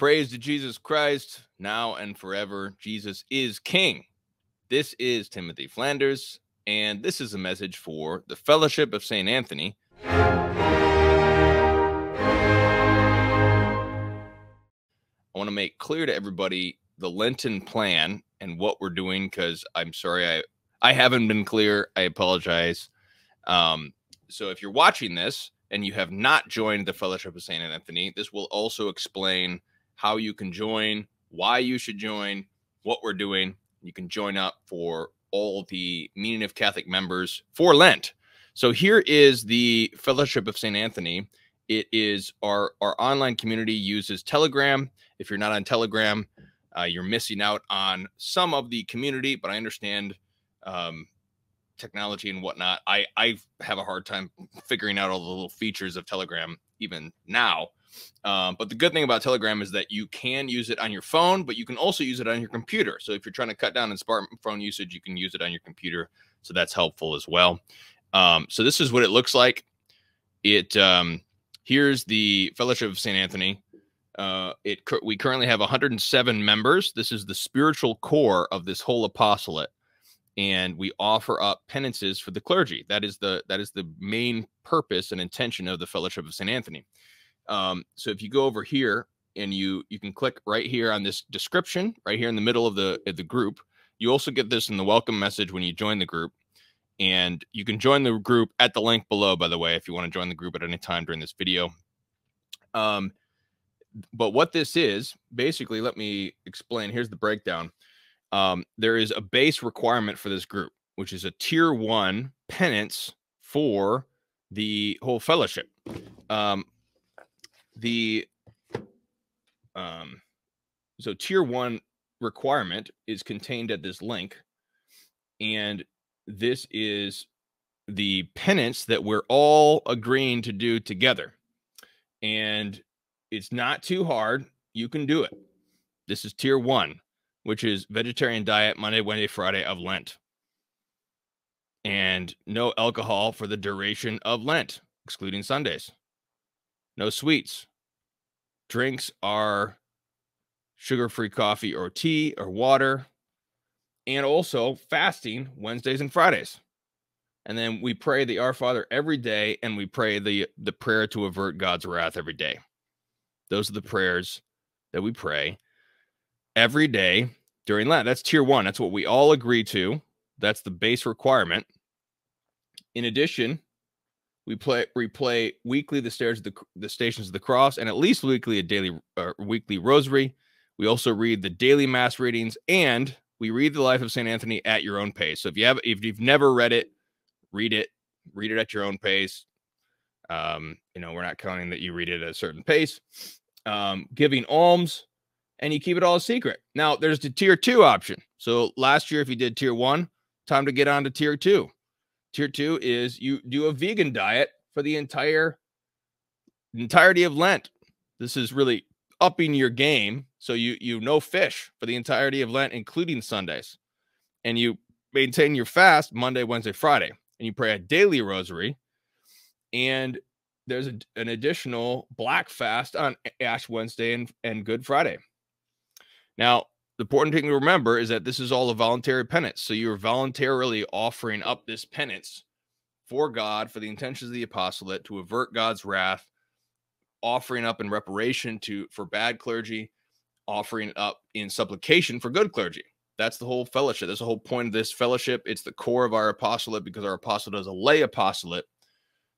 Praise to Jesus Christ, now and forever. Jesus is King. This is Timothy Flanders, and this is a message for the Fellowship of St. Anthony. I want to make clear to everybody the Lenten plan and what we're doing because I'm sorry I I haven't been clear. I apologize. Um, so if you're watching this and you have not joined the Fellowship of St. Anthony, this will also explain how you can join, why you should join, what we're doing. You can join up for all the Meaning of Catholic members for Lent. So here is the Fellowship of St. Anthony. It is our, our online community uses Telegram. If you're not on Telegram, uh, you're missing out on some of the community, but I understand um, technology and whatnot. I, I have a hard time figuring out all the little features of Telegram even now. Um, but the good thing about Telegram is that you can use it on your phone, but you can also use it on your computer. So if you're trying to cut down on smartphone usage, you can use it on your computer. So that's helpful as well. Um, so this is what it looks like. It um, here's the Fellowship of St. Anthony. Uh, it we currently have 107 members. This is the spiritual core of this whole apostolate, and we offer up penances for the clergy. That is the that is the main purpose and intention of the Fellowship of St. Anthony. Um, so if you go over here and you you can click right here on this description right here in the middle of the of the group. You also get this in the welcome message when you join the group. And you can join the group at the link below, by the way, if you want to join the group at any time during this video. Um, but what this is, basically, let me explain. Here's the breakdown. Um, there is a base requirement for this group, which is a tier one penance for the whole fellowship. Um, the um so tier one requirement is contained at this link. And this is the penance that we're all agreeing to do together. And it's not too hard. You can do it. This is tier one which is vegetarian diet monday wednesday friday of lent. And no alcohol for the duration of lent excluding sundays. No sweets Drinks are sugar free coffee or tea or water, and also fasting Wednesdays and Fridays. And then we pray the Our Father every day, and we pray the, the prayer to avert God's wrath every day. Those are the prayers that we pray every day during Lent. That's tier one. That's what we all agree to. That's the base requirement. In addition, we play we play weekly the stairs of the the stations of the cross and at least weekly a daily uh, weekly rosary. We also read the daily mass readings and we read the life of St. Anthony at your own pace. So if you have if you've never read it, read it, read it at your own pace. Um, you know, we're not counting that you read it at a certain pace. Um, giving alms, and you keep it all a secret. Now, there's the tier two option. So last year, if you did tier one, time to get on to tier two. Tier two is you do a vegan diet for the entire entirety of Lent. This is really upping your game. So you you no fish for the entirety of Lent, including Sundays, and you maintain your fast Monday, Wednesday, Friday, and you pray a daily rosary. And there's a, an additional black fast on Ash Wednesday and, and Good Friday. Now, the important thing to remember is that this is all a voluntary penance. So you're voluntarily offering up this penance for God, for the intentions of the apostolate, to avert God's wrath, offering up in reparation to for bad clergy, offering up in supplication for good clergy. That's the whole fellowship. That's the whole point of this fellowship. It's the core of our apostolate because our apostolate is a lay apostolate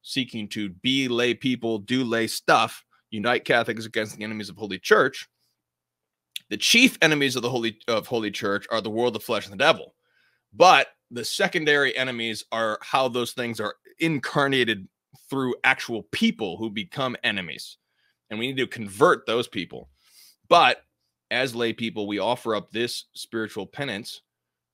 seeking to be lay people, do lay stuff, unite Catholics against the enemies of Holy Church the chief enemies of the holy of holy church are the world, the flesh, and the devil. But the secondary enemies are how those things are incarnated through actual people who become enemies. And we need to convert those people. But as lay people, we offer up this spiritual penance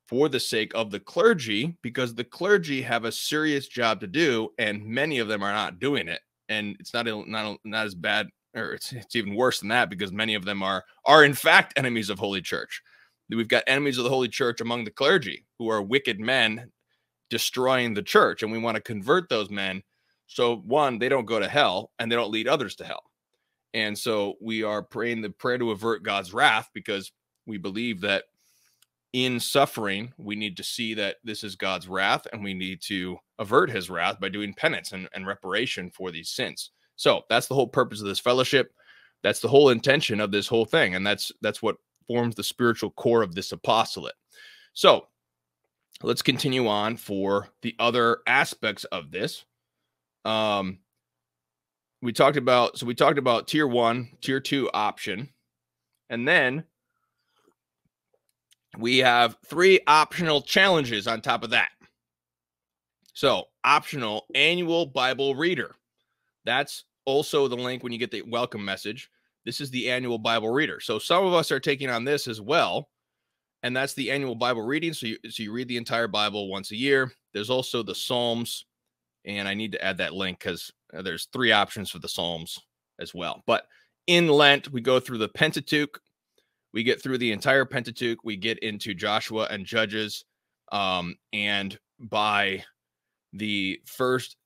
for the sake of the clergy because the clergy have a serious job to do and many of them are not doing it and it's not not not as bad or it's, it's even worse than that because many of them are are in fact enemies of holy church we've got enemies of the holy church among the clergy who are wicked men destroying the church and we want to convert those men so one they don't go to hell and they don't lead others to hell And so we are praying the prayer to avert God's wrath because we believe that in suffering, we need to see that this is God's wrath and we need to avert his wrath by doing penance and, and reparation for these sins. So that's the whole purpose of this fellowship. That's the whole intention of this whole thing. And that's that's what forms the spiritual core of this apostolate. So let's continue on for the other aspects of this. Um, we talked about so we talked about tier one, tier two option, and then we have three optional challenges on top of that. So, optional annual Bible reader. That's also the link when you get the welcome message. This is the annual Bible reader. So, some of us are taking on this as well and that's the annual Bible reading. So you, so you read the entire Bible once a year. There's also the Psalms, and I need to add that link because uh, there's three options for the Psalms as well. But in Lent, we go through the Pentateuch. We get through the entire Pentateuch. We get into Joshua and Judges. Um, and by the first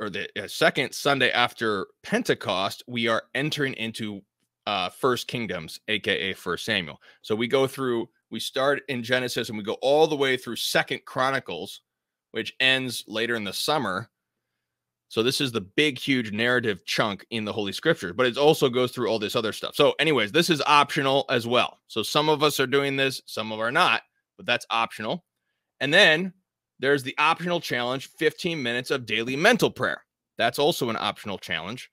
or the uh, second Sunday after Pentecost, we are entering into uh, First Kingdoms, aka First Samuel. So we go through we start in Genesis and we go all the way through Second Chronicles, which ends later in the summer. So this is the big, huge narrative chunk in the Holy Scripture, but it also goes through all this other stuff. So, anyways, this is optional as well. So some of us are doing this, some of are not, but that's optional. And then there's the optional challenge 15 minutes of daily mental prayer. That's also an optional challenge.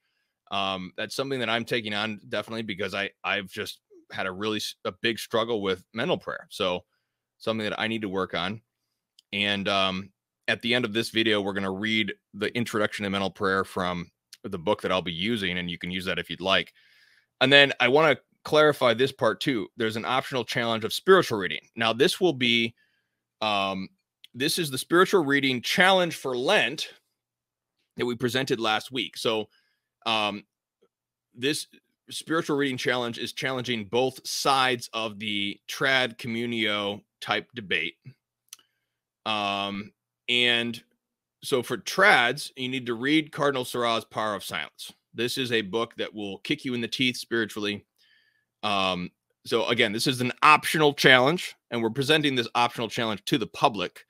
Um, that's something that I'm taking on definitely because I I've just had a really a big struggle with mental prayer. So something that I need to work on. And um, at the end of this video, we're going to read the introduction to mental prayer from the book that I'll be using, and you can use that if you'd like. And then I want to clarify this part too. There's an optional challenge of spiritual reading. Now, this will be, um, this is the spiritual reading challenge for Lent that we presented last week. So, um, this spiritual reading challenge is challenging both sides of the trad communio type debate. Um, and so for trads, you need to read Cardinal Sarah's Power of Silence. This is a book that will kick you in the teeth spiritually. Um, so again, this is an optional challenge, and we're presenting this optional challenge to the public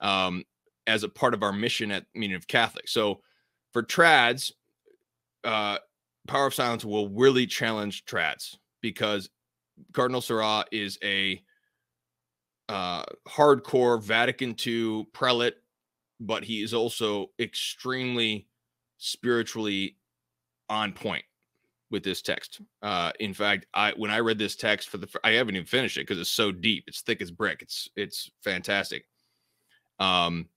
um, as a part of our mission at Meaning of Catholic. So for trads, uh, Power of Silence will really challenge trads because Cardinal Sarah is a uh, hardcore Vatican II prelate, but he is also extremely spiritually on point with this text. Uh, in fact, I when I read this text for the I haven't even finished it because it's so deep. It's thick as brick. It's it's fantastic. Um,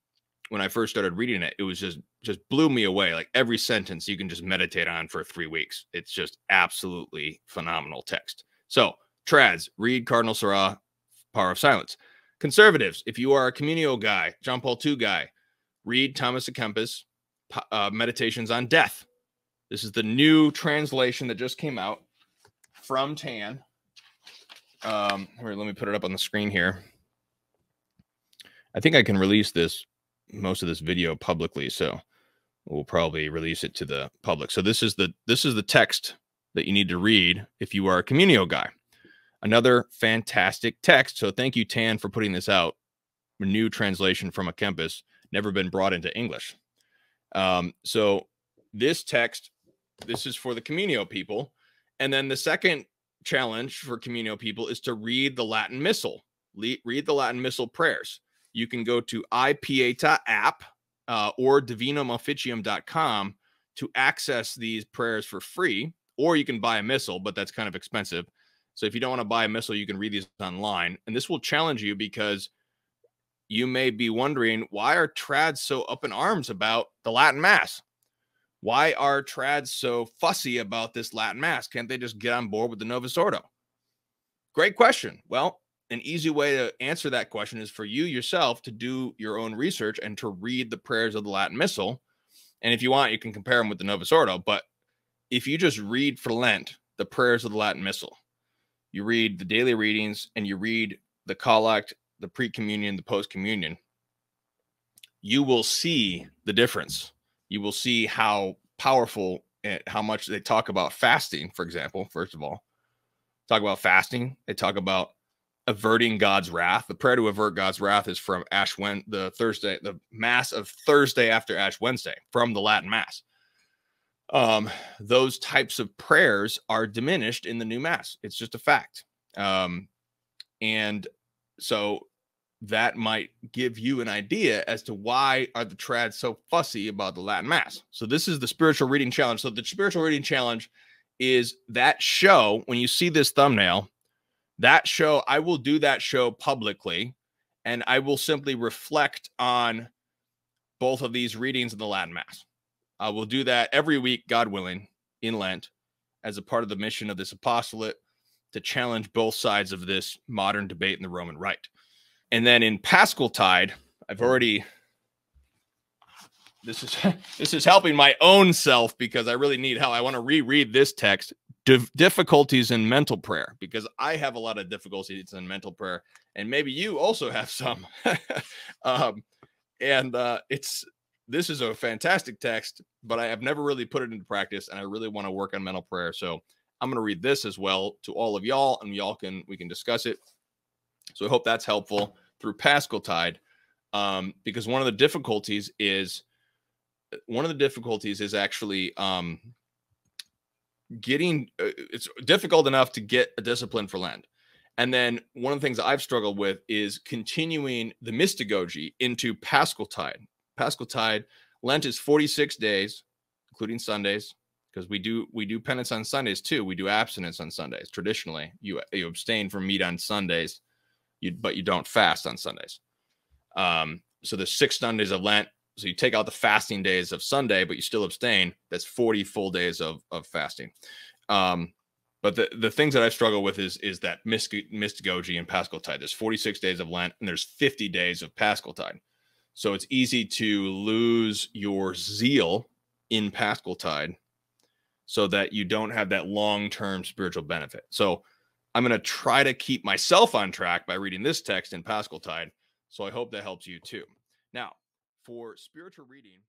when I first started reading it, it was just just blew me away. Like every sentence you can just meditate on for three weeks. It's just absolutely phenomenal text. So, trads, read Cardinal Sarah, Power of Silence. Conservatives, if you are a communio guy, John Paul II guy, read Thomas à Kempis, uh, Meditations on Death. This is the new translation that just came out from Tan. Um, here, let me put it up on the screen here. I think I can release this most of this video publicly, so we'll probably release it to the public. So this is the this is the text that you need to read if you are a Communio guy. Another fantastic text. So thank you, Tan, for putting this out. A new translation from à Kempis, never been brought into English. Um, so this text, this is for the Communio people. And then the second challenge for Communio people is to read the Latin Missal. Read the Latin Missal prayers. You can go to iPieta app uh, or divinumofficium.com to access these prayers for free, or you can buy a missal, but that's kind of expensive. So if you don't want to buy a missal, you can read these online. And this will challenge you because you may be wondering why are trads so up in arms about the Latin Mass? Why are trads so fussy about this Latin Mass? Can't they just get on board with the Novus Ordo? Great question. Well, an easy way to answer that question is for you yourself to do your own research and to read the prayers of the Latin Missal. And if you want, you can compare them with the Novus Ordo. But if you just read for Lent the prayers of the Latin Missal, you read the daily readings and you read the collect, the pre communion, the post communion, you will see the difference. You will see how powerful and how much they talk about fasting, for example, first of all, talk about fasting. They talk about averting God's wrath. The prayer to avert God's wrath is from Ash Wen the Thursday, the Mass of Thursday after Ash Wednesday from the Latin Mass. Um, those types of prayers are diminished in the new Mass. It's just a fact. Um, and so that might give you an idea as to why are the trads so fussy about the Latin Mass. So this is the spiritual reading challenge. So the spiritual reading challenge is that show when you see this thumbnail, that show I will do that show publicly and I will simply reflect on both of these readings of the Latin Mass. I will do that every week, God willing, in Lent as a part of the mission of this apostolate to challenge both sides of this modern debate in the Roman Rite. And then in Paschal Tide, I've already this is this is helping my own self because I really need help. I want to reread this text, difficulties in mental prayer, because I have a lot of difficulties in mental prayer, and maybe you also have some. um, and uh, it's this is a fantastic text, but I have never really put it into practice, and I really want to work on mental prayer. So I'm going to read this as well to all of y'all, and y'all can we can discuss it. So I hope that's helpful through Paschal Tide, um, because one of the difficulties is one of the difficulties is actually um, getting. Uh, it's difficult enough to get a discipline for Lent, and then one of the things I've struggled with is continuing the mystagogy into Paschal Tide. Paschal Tide, Lent is 46 days, including Sundays, because we do we do penance on Sundays too. We do abstinence on Sundays. Traditionally, you you abstain from meat on Sundays you but you don't fast on Sundays. Um, so there's six Sundays of Lent. So you take out the fasting days of Sunday, but you still abstain. That's 40 full days of of fasting. Um, but the, the things that I struggle with is is that mystagogy and Paschal Tide. There's 46 days of Lent and there's 50 days of Paschal Tide. So it's easy to lose your zeal in Paschal Tide so that you don't have that long-term spiritual benefit. So I'm going to try to keep myself on track by reading this text in Paschal Tide. So I hope that helps you too. Now, for spiritual reading,